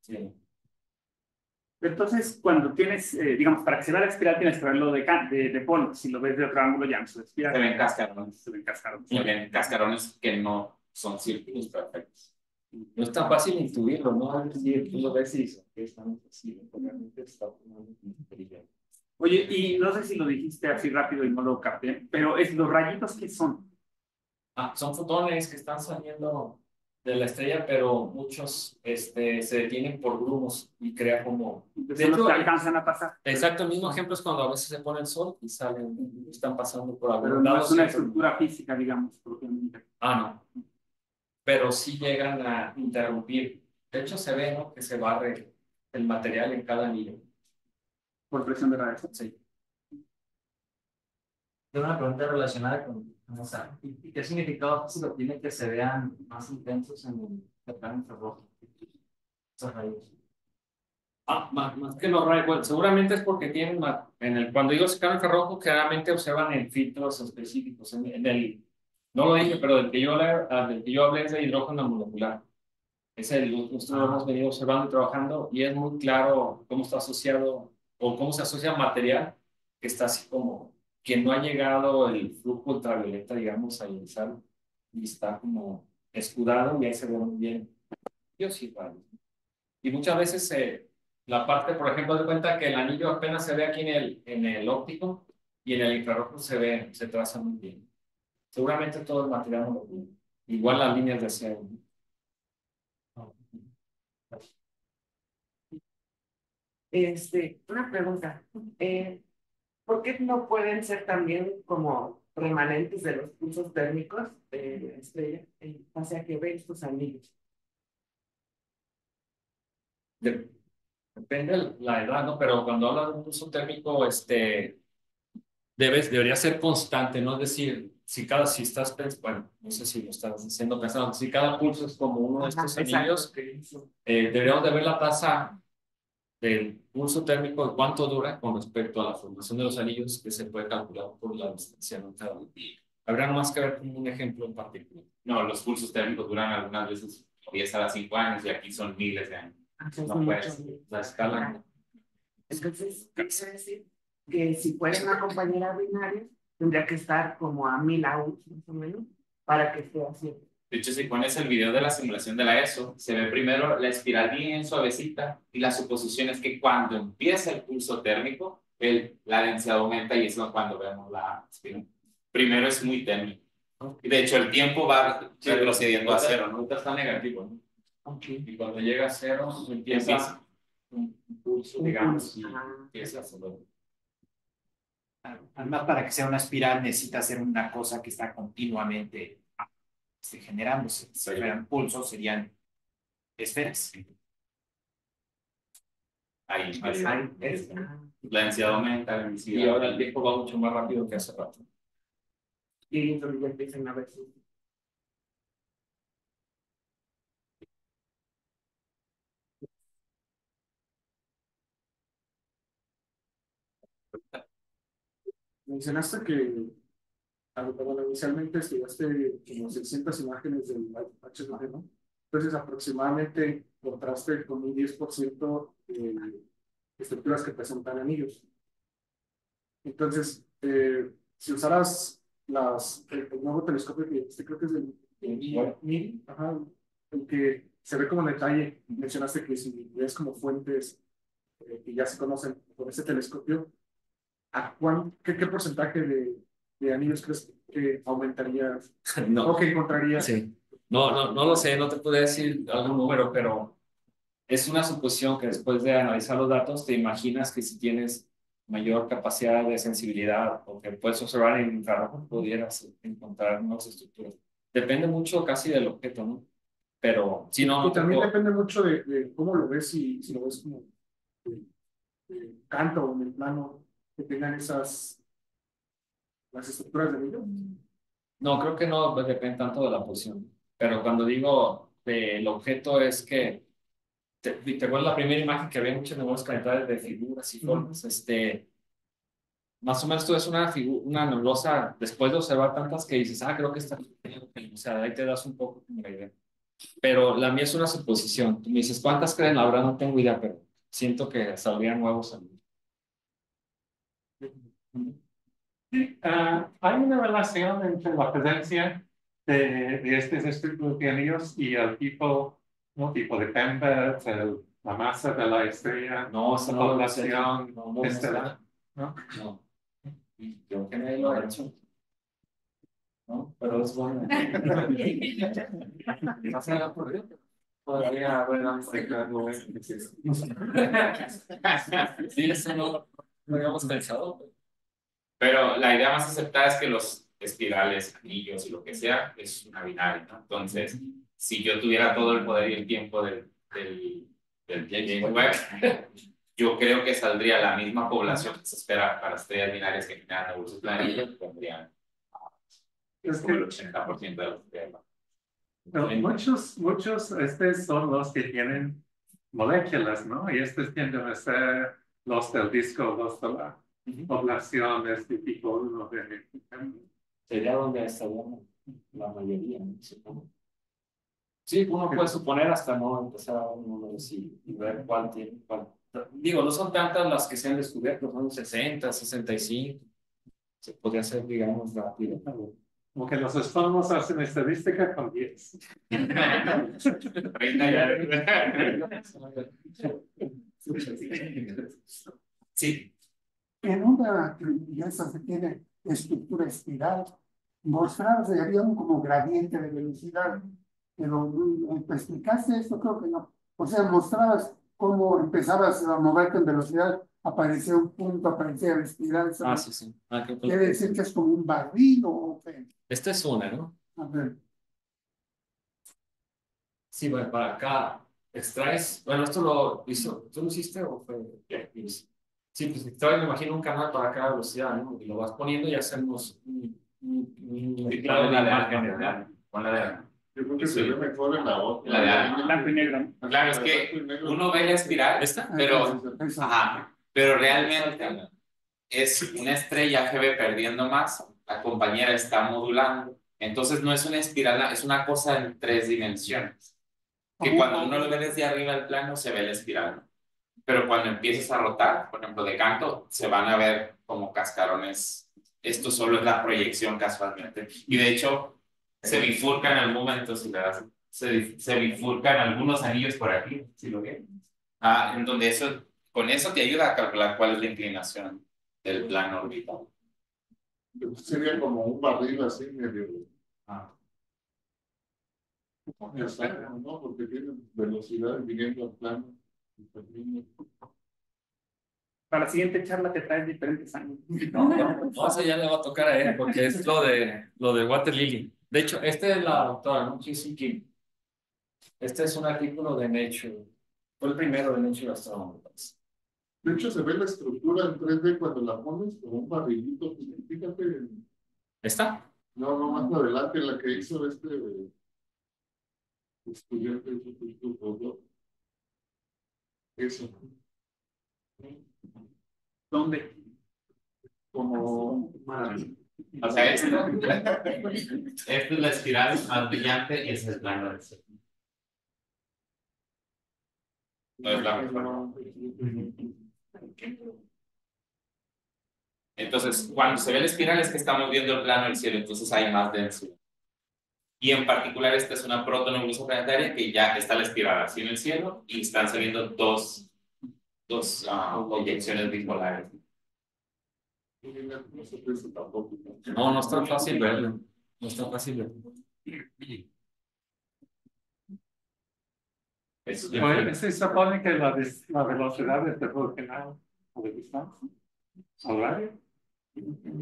Sí. Entonces, cuando tienes, eh, digamos, para que se vea la espiral tienes que verlo de, de, de polo. Si lo ves de otro ángulo ya no se espiral. Se ven cascarones. Se ven cascarones. Se ven cascarones que no son círculos perfectos. No es tan fácil intuirlo, ¿no? Es decir, tú lo ves y dices, es tan fácil, realmente está inteligente. Oye, y no sé si lo dijiste así rápido y no lo capté, pero es los rayitos que son. Ah, son fotones que están saliendo de la estrella, pero muchos este, se detienen por grumos y crea como... De hecho, alcanzan a pasar. Exacto, el mismo ejemplo es cuando a veces se pone el sol y salen, están pasando por algún Pero no es una estructura física, digamos, propiamente. Ah, no pero sí llegan a interrumpir. De hecho, se ve ¿no? que se barre el material en cada anillo. ¿Por presión de radiación? Sí. Tengo una pregunta relacionada con, ¿y qué significado tiene que se vean más intensos en el plano infrarrojo? Esos rayos. Ah, más, más, que los rayos, bueno, seguramente es porque tienen, en el, cuando digo escala infrarrojo, generalmente observan en filtros específicos, en el no lo dije, pero del que yo hablé, ah, del que yo hablé es de hidrógeno molecular. Es el, nosotros lo hemos venido observando y trabajando y es muy claro cómo está asociado o cómo se asocia material que está así como que no ha llegado el flujo ultravioleta, digamos, a ionizar y está como escudado y ahí se ve muy bien. Yo sí, vale. Y muchas veces eh, la parte, por ejemplo, de cuenta que el anillo apenas se ve aquí en el, en el óptico y en el infrarrojo se ve, se traza muy bien. Seguramente todo el material molecular. Igual las líneas de acero. Este, una pregunta. Eh, ¿Por qué no pueden ser también como remanentes de los pulsos térmicos de la estrella en base a que ven estos anillos? depende de la edad, ¿no? Pero cuando hablas de un pulso térmico, este, debes, debería ser constante, no es decir, si cada, si estás, bueno, no sé si lo estás diciendo pensando, si cada pulso es como uno de estos anillos, eh, deberíamos de ver la tasa del pulso térmico de cuánto dura con respecto a la formación de los anillos que se puede calcular por la distancia no cada Habrá más que ver con un ejemplo en particular. No, los pulsos térmicos duran algunas veces 10 a 5 años y aquí son miles de años. Ah, no puedes, la escala. Entonces, quiere decir que si fuera una compañera binaria, tendría que estar como a mil autos más o menos para que esté así. De hecho, si pones el video de la simulación de la ESO, se ve primero la espiral bien suavecita y la suposición es que cuando empieza el pulso térmico, el, la densidad aumenta y es cuando vemos la espiral. Primero es muy térmico. Y de hecho el tiempo va retrocediendo a cero, ¿no? Está negativo, ¿no? Y cuando llega a cero, empieza un pulso, digamos, y empieza a Además, para que sea una espiral necesita ser una cosa que está continuamente este, generándose. Si fueran pulsos, serían esferas. Ahí, ahí, la densidad aumenta, y ahora el tiempo va mucho más rápido que hace rato. Y entonces ya empiezan a ver Mencionaste que bueno, inicialmente estudiaste como 600 imágenes del HDR, ¿no? Entonces, aproximadamente contraste con un 10% de estructuras que presentan anillos. Entonces, eh, si usaras las, el, nuevo telescopio que este creo que es el, el, ajá, el que se ve como detalle, mencionaste que si ves como fuentes eh, que ya se conocen con ese telescopio, ¿a cuán, qué, qué porcentaje de, de anillos crees que aumentaría no. o que encontraría? Sí. No, no, no lo sé, no te puedo decir algún número, pero es una suposición que después de analizar los datos te imaginas que si tienes mayor capacidad de sensibilidad o que puedes observar en infrarrojo pudieras encontrar nuevas estructuras. Depende mucho casi del objeto, ¿no? Pero si no... Y también depende mucho de, de, cómo lo ves, y si lo ves como de, de canto o en el plano, que tengan esas las estructuras de video? No, creo que no depende tanto de la posición. Pero cuando digo del objeto es que te, te acuerdas la primera imagen que había muchas nuevas calidades de figuras y formas. Este, más o menos tú es una figura, una nebulosa, después de observar tantas que dices, ah, creo que está O sea, ahí te das un poco como la idea. Pero la mía es una suposición. Tú me dices, ¿cuántas creen? La verdad no tengo idea, pero siento que saldrían nuevos. Sí, uh, hay una relación entre la presencia de, de estos estructuras de anillos y el tipo, ¿no? tipo de Pembert, el, la masa de la estrella, no, la población no, no, estelar. ¿no? No. Yo que nadie lo ha hecho. ¿No? Pero es bueno. no se ha Podría haber aplicado Sí, eso no, no habíamos pensado. Pero la idea más aceptada es que los espirales, anillos y lo que sea es una binaria, ¿no? Entonces, si yo tuviera todo el poder y el tiempo del, del, del James Webb, yo creo que saldría la misma población que se espera para estrellas binarias que generan nebulosas planetarias, tendrían es que, el 80% de los estrellas. No, muchos, muchos, estos son los que tienen moléculas, ¿no? Y estos tienden a ser los del disco, los de la de este tipo 1 de Sería donde estaríamos la mayoría, ¿no? Sí, uno puede suponer hasta no empezar a un y, y ver cuál tiene, cuál. Digo, no son tantas las que se han descubierto, son 60, 65. Se podría hacer, digamos, rápido. Como que los astrónomos hacen estadística con 10. sí en una esa que tiene estructura espiral, mostrarían como gradiente de velocidad, pero mm, pues, explicaste esto, creo que no. O sea, mostrabas cómo empezabas a moverte en velocidad, aparecía un punto, aparecía la espiral. Ah, sí, sí. Ah, Quiere decir que es como un barril o qué. Esta es una, ¿no? A ver. Sí, bueno, para acá extraes, bueno, esto lo hizo, ¿tú lo hiciste o fue? Sí, pues te me imagino un canal para cada velocidad, ¿no? Y lo vas poniendo y hacemos un, un, un, de imagen, Con la de Yo creo que se ve mejor en la otra. La de blanco y negro. Claro, es que uno ve la espiral, ¿Esta? pero, ajá, pero realmente es una estrella que ve perdiendo más, la compañera está modulando, entonces no es una espiral, es una cosa en tres dimensiones, que cuando uno lo ve desde arriba del plano se ve la espiral pero cuando empiezas a rotar, por ejemplo, de canto, se van a ver como cascarones. Esto solo es la proyección casualmente. Y de hecho, Se bifurcan en algún momento, si se, se bifurcan algunos anillos por aquí, si lo ven. Ah, en donde eso, con eso te ayuda a calcular cuál es la inclinación del plano orbital. Sería como un barril así medio. Ah. ¿no? Porque tiene velocidad viniendo al plano. Para la siguiente charla te traes diferentes ángulos. No, no, eso ya le va a tocar a él, porque es lo de, lo de Water Lily. De hecho, este es la doctora, ¿no? Kim. Este es un artículo de Nature. Fue el primero de Nature Astronomy. De hecho, se ve la estructura en 3D cuando la pones como un barrilito. Fíjate. ¿Está? No, no, más adelante la que hizo este estudiante de Eso. ¿Dónde? Como O sea, esta es la espiral más brillante y ese es plano del la misma. Entonces, cuando se ve la espiral es que estamos viendo el plano del cielo, entonces hay más densidad. Y en particular, esta es una protonebulosa planetaria que ya está la espiral así en el cielo y están saliendo dos, dos uh, inyecciones bipolares. No, no es tan fácil verlo. No es tan fácil verlo. Pues, se supone que la, la velocidad es proporcional a la distancia. ¿Al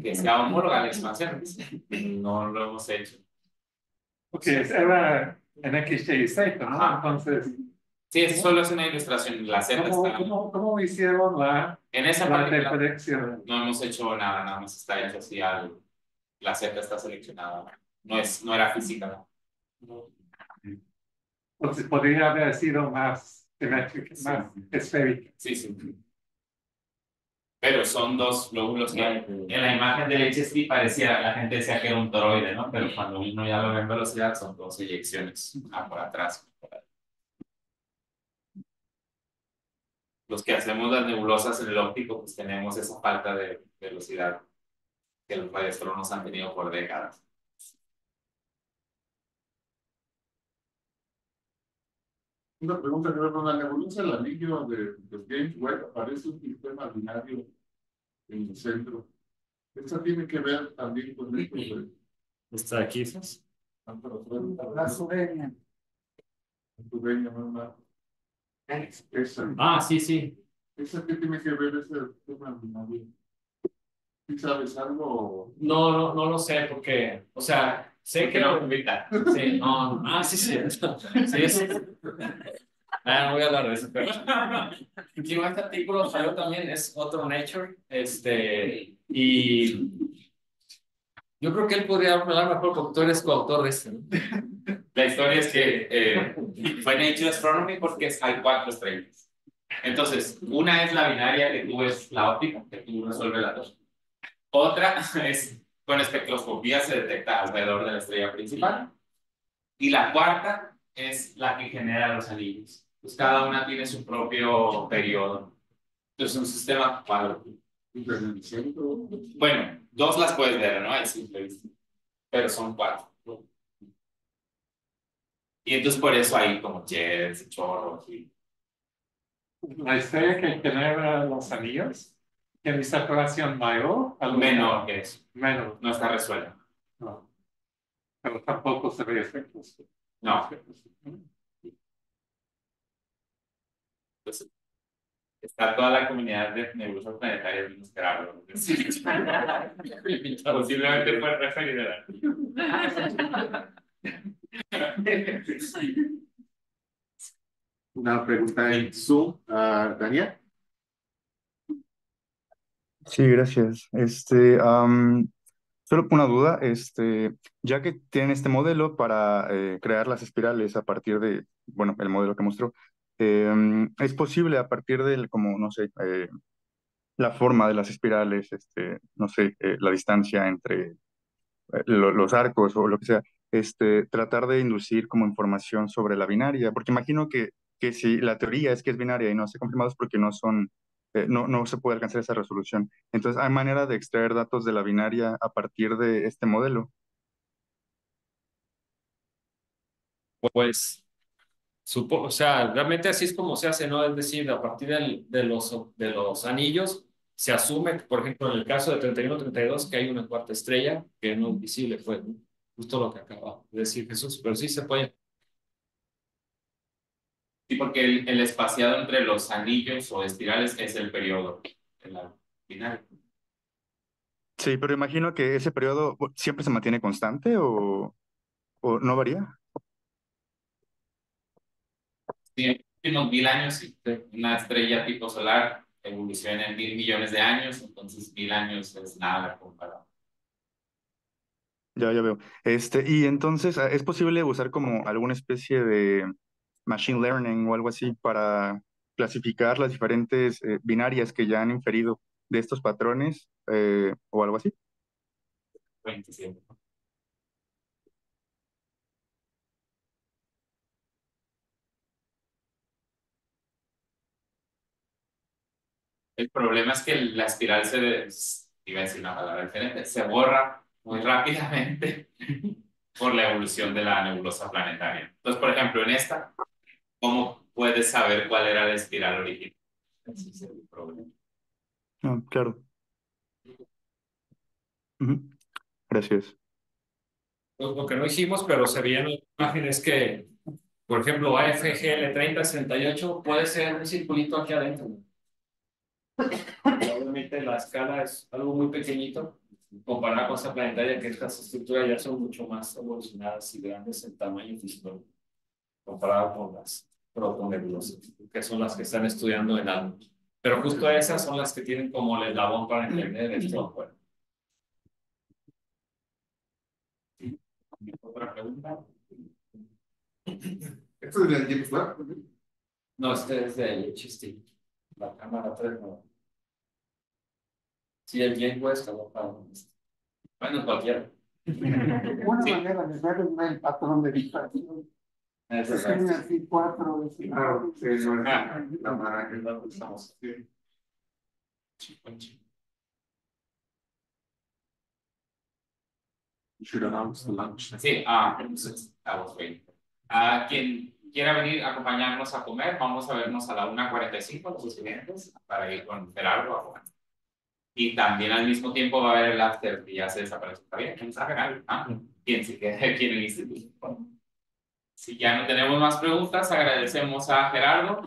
Que sea homóloga la expansión. No lo hemos hecho. Porque era en X, Y, Z, ¿no? Entonces. Sí, eso solo es una ilustración. La Z ¿Cómo, está. ¿cómo, ¿Cómo hicieron la, en esa la particular, No hemos hecho nada, nada más está hecho así. Al, la Z está seleccionada. No, es, no era física. ¿no? Entonces podría haber sido más simétrica, más esférica. Sí, sí. Pero son dos glóbulos que en la imagen del HSP parecía, la gente decía que era un toroide, ¿no? Pero cuando uno ya lo ve en velocidad son dos eyecciones ah, por atrás. Los que hacemos las nebulosas en el óptico, pues tenemos esa falta de velocidad que los maestros han tenido por décadas. Una pregunta que ver con la nebulosa del anillo de, de James Webb, aparece un sistema binario en el centro. ¿Esta tiene que ver también con esto de... ¿Está aquí, esas? La sureña. La sureña, mamá. Esa. Ah, sí, sí. ¿Esa qué tiene que ver ese sistema binario? ¿Sí sabes algo? No, no, no lo sé, porque, o sea, Sé que no invita. Sí, no, ah, sí, sí. Sí, sí. Ah, no voy a hablar de eso, pero. Digo, este artículo salió también, es otro Nature. Este, y. Yo creo que él podría hablar mejor porque tú eres coautor de este. La historia es que eh, fue Nature Astronomy porque hay cuatro estrellas. Entonces, una es la binaria que tú ves la óptica, que tú resuelves la dos. Otra es con espectroscopía se detecta alrededor de la estrella principal. Y la cuarta es la que genera los anillos. Pues cada una tiene su propio periodo. Entonces, un sistema cuadro. Bueno, dos las puedes ver, ¿no? Es simple Pero son cuatro. Y entonces por eso hay como jets, chorros y... La estrella que genera los anillos ¿Tiene saturación mayor? Menor que eso. Menor. No está resuelta. No. Pero tampoco se ve efectos. No. Entonces, está toda la comunidad de nebulosas planetarias en esperarlo. Posiblemente fue referida. Una pregunta en Zoom, uh, Daniel. Sí, gracias. Este, solo una duda, este, ya que tienen este modelo para eh, crear las espirales a partir de, bueno, el modelo que mostró, em, es posible a partir del, como, no sé, eh, la forma de las espirales, este, no sé, eh, la distancia entre los arcos o lo que sea, este, tratar de inducir como información sobre la binaria, porque imagino que, que si la teoría es que es binaria y no se ha confirmado es porque no son eh, no, no se puede alcanzar esa resolución. Entonces, ¿hay manera de extraer datos de la binaria a partir de este modelo? Pues, supo, o sea, realmente así es como se hace, ¿no? Es decir, a partir del, de, los, de los anillos, se asume, por ejemplo, en el caso de 31-32, que hay una cuarta estrella que no es visible, fue justo lo que acaba de decir Jesús, pero sí se puede. Sí, porque el, el espaciado entre los anillos o espirales es el periodo de la final. Sí, pero imagino que ese periodo siempre se mantiene constante o, o no varía. Sí, en unos mil años, una estrella tipo solar evoluciona en mil millones de años, entonces mil años es nada comparado. Ya, ya veo. Este, y entonces, ¿es posible usar como alguna especie de machine learning o algo así para clasificar las diferentes eh, binarias que ya han inferido de estos patrones eh, o algo así? 27. El problema es que la espiral se, iba a decir una palabra diferente, se borra muy rápidamente por la evolución de la nebulosa planetaria. Entonces, por ejemplo, en esta, ¿cómo puedes saber cuál era la espiral original? Ese es el problema. Ah, claro. Gracias. Lo, que no hicimos, pero se veían las imágenes que, por ejemplo, AFGL 3068 puede ser un circulito aquí adentro. Obviamente la escala es algo muy pequeñito comparado con esa planetaria que estas estructuras ya son mucho más evolucionadas y grandes en tamaño físico comparado con las protonebulosas, que son las que están estudiando en algo. Pero justo esas son las que tienen como el eslabón para entender esto. Bueno. ¿Otra pregunta? ¿Esto es de James Webb? No, este es de HST. La cámara 3 no. Sí, el James Webb está para Bueno, cualquiera. Una Sí. manera de ver el patrón de difracción. Eso Es es. que así cuatro, es- Ah, sí, no, Ah, la mara que estamos. Sí. Should announce the lunch. Sí, ah, entonces, estamos bien. A quien quiera venir a acompañarnos a comer, vamos a vernos a la 1.45 los estudiantes para ir con Gerardo a comer. Y también al mismo tiempo va a haber el after que ya se desapareció. ¿Está bien? ¿Quién sabe? Ah, ¿Quién se queda aquí en el instituto? Si ya no tenemos más preguntas, agradecemos a Gerardo.